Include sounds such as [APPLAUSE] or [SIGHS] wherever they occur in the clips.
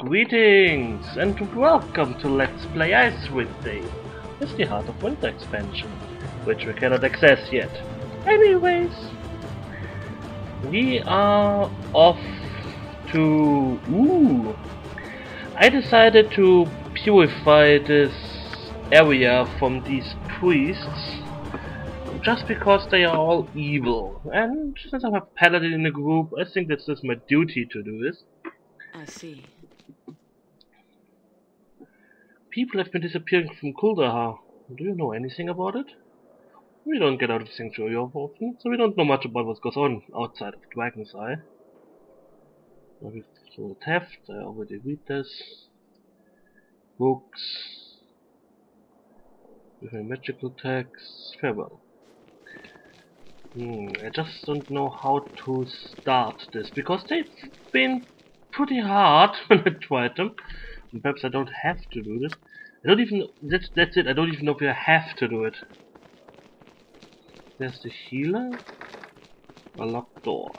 Greetings and welcome to Let's Play Icewind Dale. It's the Heart of Winter expansion, which we cannot access yet. Anyways, we are off to... Ooh! I decided to purify this area from these priests just because they are all evil. And since I'm a paladin in the group, I think that's just my duty to do this. I see. People have been disappearing from Kuldahar. Do you know anything about it? We don't get out of the Sanctuary often, so we don't know much about what goes on outside of Dragon's Eye. Through theft, I already read this. Books. A magical text. Farewell. Hmm, I just don't know how to start this, because they've been pretty hard [LAUGHS] when I tried them. And perhaps I don't have to do this. I don't even, that's, that's it, I don't even know if I have to do it. There's the healer. A locked door.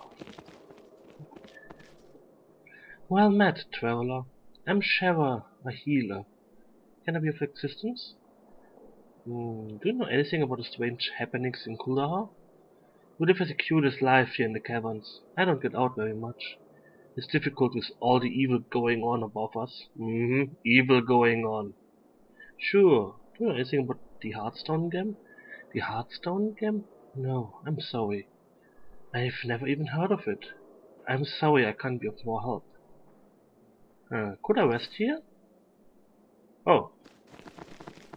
Well met, traveler. I'm Sheva, a healer. Can I be of assistance? Hmm, do you know anything about the strange happenings in Kuldahar? We live a secluded life here in the caverns. I don't get out very much. It's difficult with all the evil going on above us. Mm-hmm, evil going on. Sure. Do you know anything about the Heartstone Gem? The Heartstone Gem? No, I'm sorry. I've never even heard of it. I'm sorry I can't be of more help. Uh, could I rest here? Oh.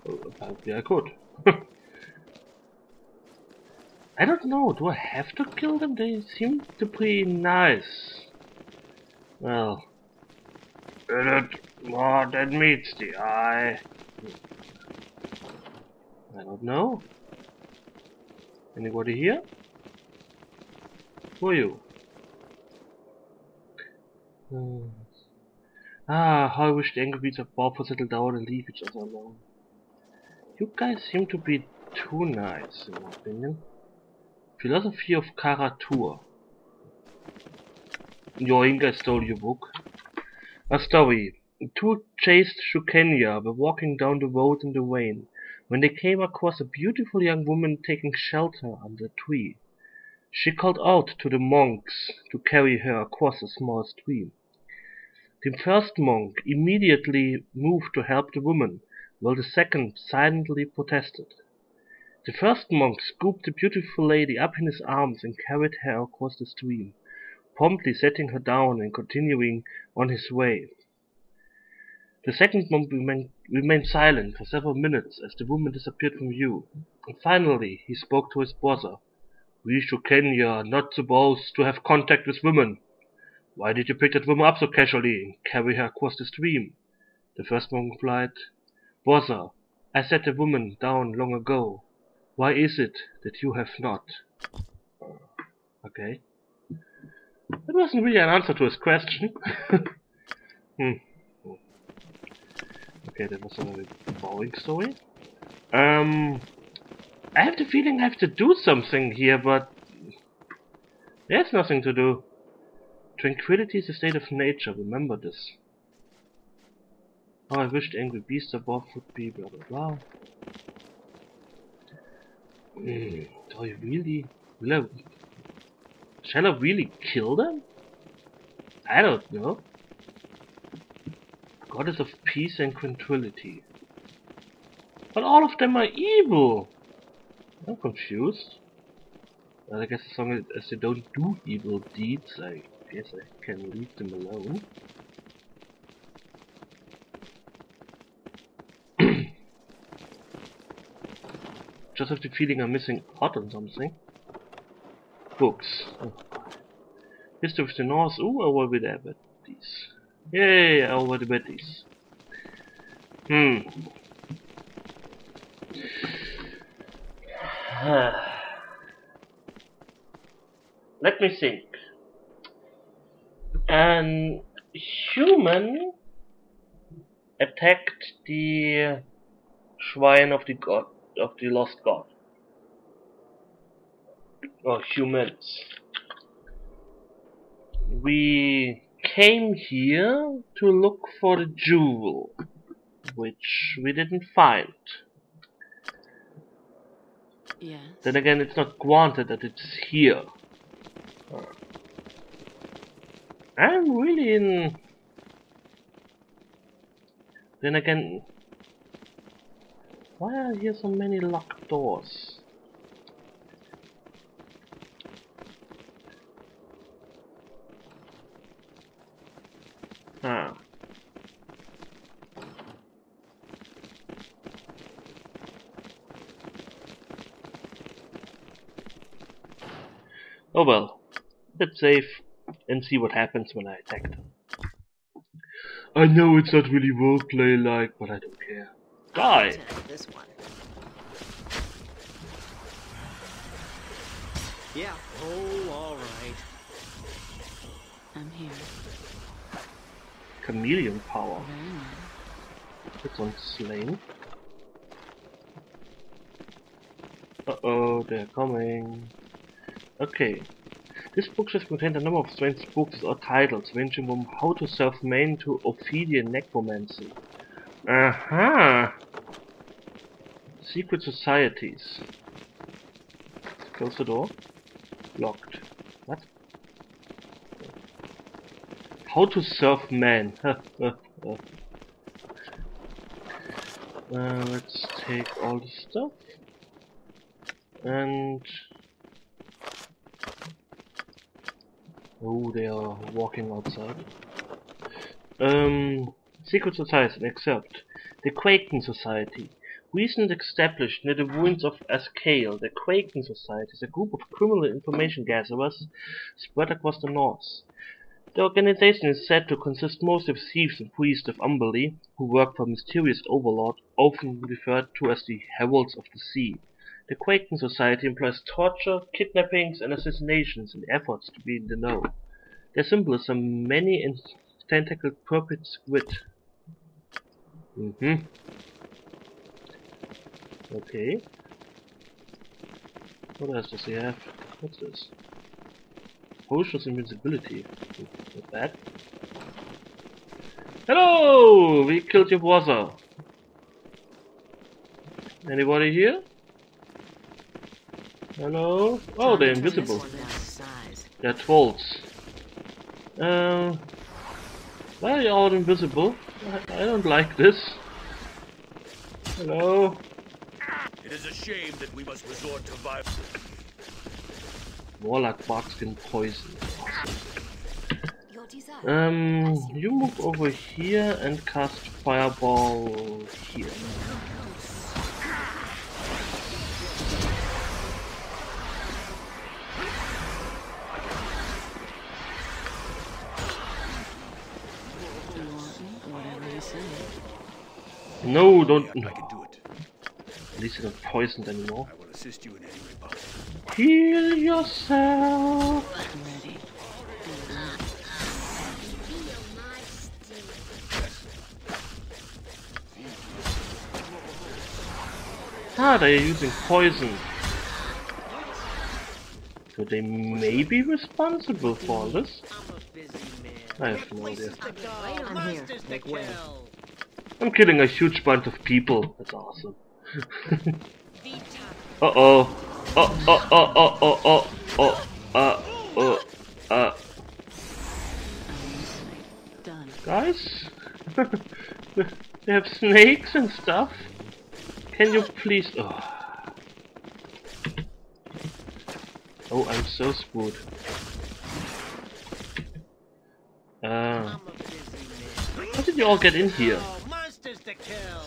oh apparently I could. [LAUGHS] I don't know, do I have to kill them? They seem to be nice. Well, is it more than meets the eye? I don't know. Anybody here? Who are you? Hmm. Ah, how I wish the angry beats of Bob would settle down and leave each other alone. You guys seem to be too nice, in my opinion. Philosophy of Kara-Tur. Joinka stole your book. A story. Two chaste Shukenja were walking down the road in the rain when they came across a beautiful young woman taking shelter under a tree. She called out to the monks to carry her across a small stream. The first monk immediately moved to help the woman, while the second silently protested. The first monk scooped the beautiful lady up in his arms and carried her across the stream, promptly setting her down and continuing on his way. The second monk remained, silent for several minutes as the woman disappeared from view, and finally he spoke to his brother. We Shukenja are not supposed to have contact with women. Why did you pick that woman up so casually and carry her across the stream? The first monk replied, Brother, I set the woman down long ago. Why is it that you have not? Okay. That wasn't really an answer to his question. [LAUGHS] hmm. Okay, that was a very boring story. Um, I have the feeling I have to do something here, but there's nothing to do. Tranquility is a state of nature, remember this. Oh, I wish the angry beast above would be blah blah blah. Mm, do I really... Will I, shall I really kill them? I don't know. Goddess of peace and tranquility. But all of them are evil! I'm confused. Well, I guess as long as they don't do evil deeds, I guess I can leave them alone. [CLEARS THROAT] Just have the feeling I'm missing out on something. Books. Oh. History of the North. Ooh, I already read these. Yay, I already read these. Hmm. [SIGHS] Let me think. An human attacked the shrine of the god of the lost god. Or humans. We came here to look for the jewel, which we didn't find. Yes. Then again, it's not granted that it's here. I'm really in. Then again, why are here so many locked doors? Ah. Oh well, let's save and see what happens when I attack them. I know it's not really roleplay like, but I don't care. Die! This one. Yeah. Oh, all right. I'm here. Chameleon power. Very well. It's on slain. Uh oh, they're coming. Okay. This book has contained a number of strange books or titles, ranging from How to Serve Main to Ophidian Necromancy. Aha! Secret Societies. Close the door. Locked. What? How to serve man. [LAUGHS] uh, let's take all the stuff. And Oh, they are walking outside. Um, Secret Society, an excerpt. The Kraken Society. Recently established near the ruins of Ascale, the Kraken Society is a group of criminal information gatherers spread across the north. The organization is said to consist mostly of thieves and priests of Umberlee, who work for a mysterious overlord, often referred to as the Heralds of the Sea. The Kraken Society employs torture, kidnappings, and assassinations in efforts to be in the know. Their symbol is a many and tentacled purple squid. Mm-hmm. Okay. What else does he have? What's this? Potions invincibility. Not bad. Hello! We killed your brother. Anybody here? Hello? Oh, they're Time to turn invisible. This one down to size. They're trolls. Uh, why are you all invisible? I, I don't like this. Hello? It is a shame that we must resort to violence. Warlock Barkskin Poison. Awesome. Your desire. Um, you move over here and cast Fireball here. No, don't. I can do it. At least you're not poisoned anymore. I will assist you in any way possible. Heal yourself. Ready. Ah, they are using poison. So they may be responsible for this. I have no idea. I'm killing a huge bunch of people. That's awesome. uh oh. Oh oh oh oh oh oh uh uh guys? [LAUGHS] they have snakes and stuff. Can you please oh Oh I'm so screwed. Uh how did you all get in here? Monsters to kill.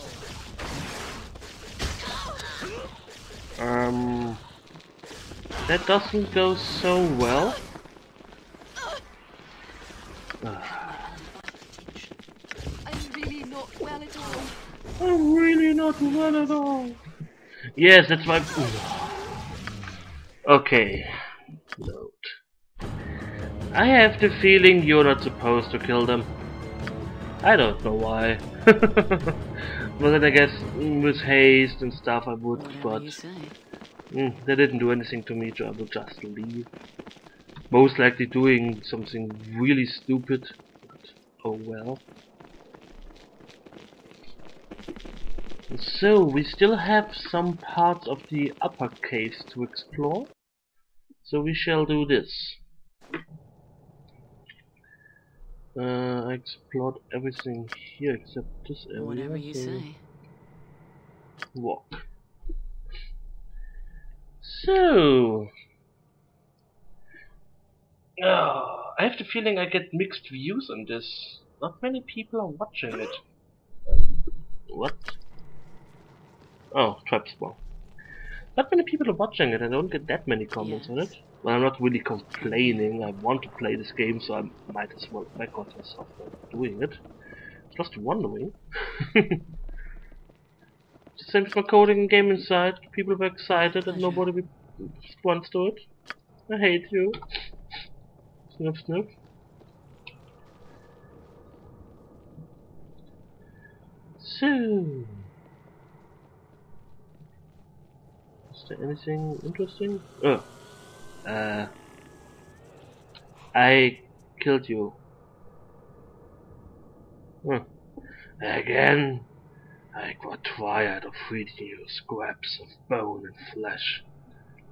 Um, that doesn't go so well. I'm really not well at all. I'm really not well at all. Yes, that's my. Okay. Note. I have the feeling you're not supposed to kill them. I don't know why. [LAUGHS] but then I guess with haste and stuff I would, but mm, they didn't do anything to me, so I will just leave. Most likely doing something really stupid. Oh well. So, we still have some parts of the upper caves to explore. So we shall do this. Uh, I explored everything here except this area. Whatever you so say. Walk. So... Ah, I have the feeling I get mixed views on this. Not many people are watching it. What? Oh, trap spawn. Not many people are watching it. I don't get that many comments on it. Well, I'm not really complaining. I want to play this game, so I might as well record myself doing it. Just wondering. [LAUGHS] Same for coding and game inside. People were excited and nobody re- responds to it. I hate you. Sniff, sniff. So, is there anything interesting? Oh, uh, I killed you. Huh. Again, I got tired of feeding you scraps of bone and flesh.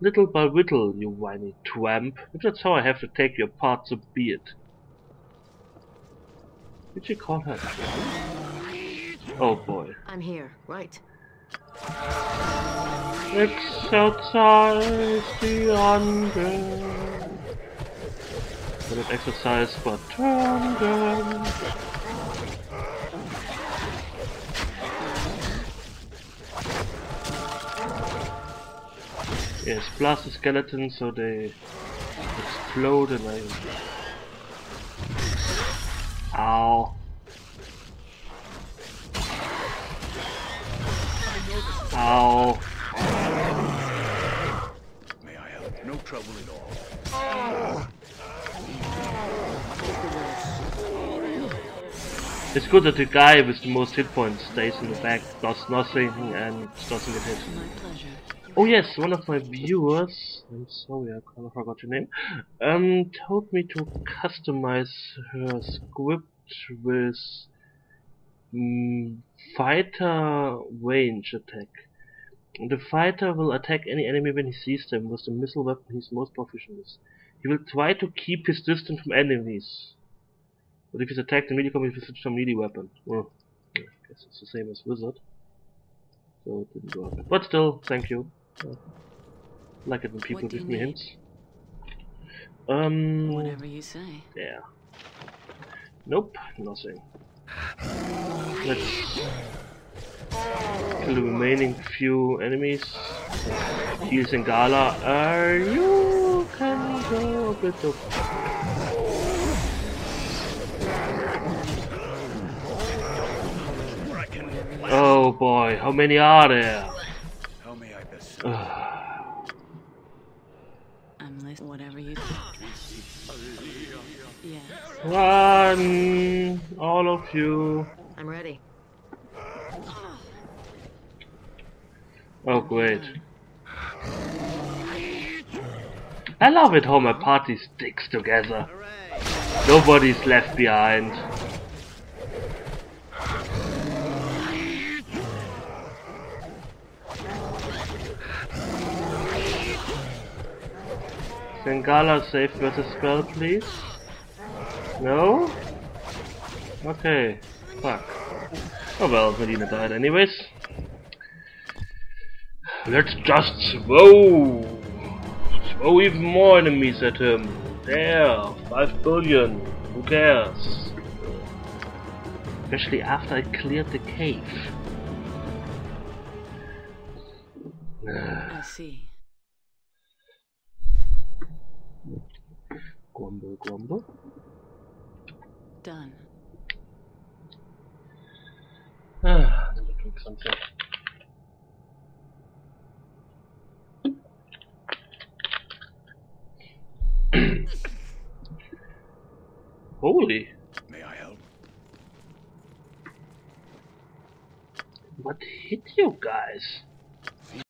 Little by little, you whiny tramp. If that's how I have to take your part, so be it. Did you call her? Oh boy. I'm here, right? Exercise the hunger. Not exercise, but hunger. Yes, blast the skeletons so they explode and I... Ow. Ow. May I help? No trouble at all. It's good that the guy with the most hit points stays in the back, does nothing, and doesn't get hit. Oh yes, one of my viewers, I'm sorry I kind of forgot your name, um, told me to customize her script with mm, fighter range attack. The fighter will attack any enemy when he sees them with the missile weapon he's most proficient with. He will try to keep his distance from enemies. But if he's attacked immediately, he will switch to a melee weapon. Well, I guess it's the same as wizard. So it didn't work. But still, thank you. Uh, like it when people give me hints. Um, Whatever you say. yeah. Nope, nothing. Let's kill the remaining few enemies. Heal Gala. Uh, you can go a bit of. Oh boy, how many are there? How may I best? Ugh. I'm listening. Whatever you Yeah. Run, all of you. I'm ready. Oh great. Mm. I love it how my party sticks together. Nobody's left behind. Zengala save versus spell, please. No? Okay. Fuck. Oh well, Medina died anyways. Let's just throw! Throw even more enemies at him. There, 5 billion. Who cares? Especially after I cleared the cave. I see. Grumble, grumble. Done. Ah, let me drink something. Holy, May I help? what hit you guys?